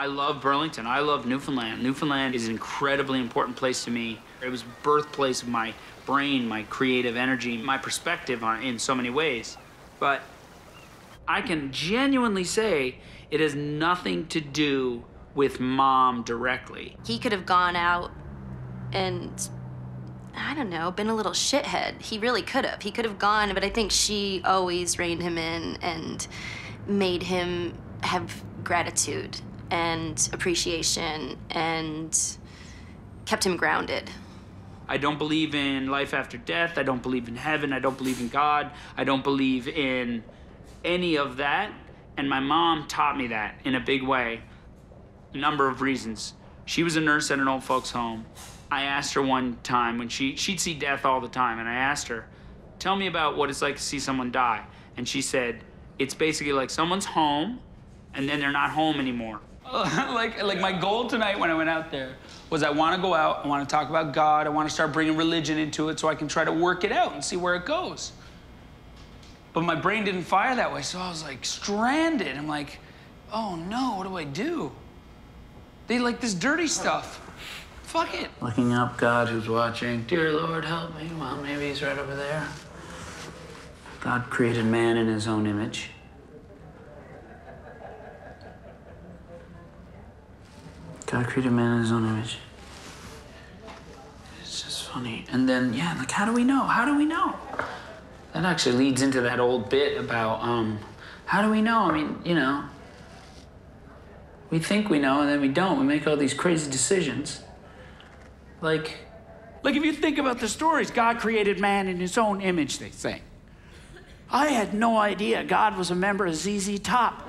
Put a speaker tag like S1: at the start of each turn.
S1: I love Burlington. I love Newfoundland. Newfoundland is an incredibly important place to me. It was birthplace of my brain, my creative energy, my perspective on, in so many ways. But I can genuinely say it has nothing to do with mom directly.
S2: He could have gone out and I don't know, been a little shithead. He really could have. He could have gone, but I think she always reined him in and made him have gratitude and appreciation and kept him grounded.
S1: I don't believe in life after death. I don't believe in heaven. I don't believe in God. I don't believe in any of that. And my mom taught me that in a big way. A number of reasons. She was a nurse at an old folks' home. I asked her one time when she she'd see death all the time, and I asked her, "Tell me about what it's like to see someone die." And she said, "It's basically like someone's home, and then they're not home anymore." like like my goal tonight when I went out there was I want to go out, I want to talk about God, I want to start bringing religion into it so I can try to work it out and see where it goes. But my brain didn't fire that way, so I was like stranded. I'm like, oh no, what do I do? They like this dirty stuff. Fuck it. Looking up, God who's watching. Dear Lord, help me. Well, maybe he's right over there. God created man in his own image. God created man in his own image. It's just funny. And then, yeah, like, how do we know? How do we know? That actually leads into that old bit about, um, how do we know? I mean, you know, we think we know and then we don't. We make all these crazy decisions. Like, like if you think about the stories, God created man in his own image, they say. I had no idea God was a member of ZZ Top.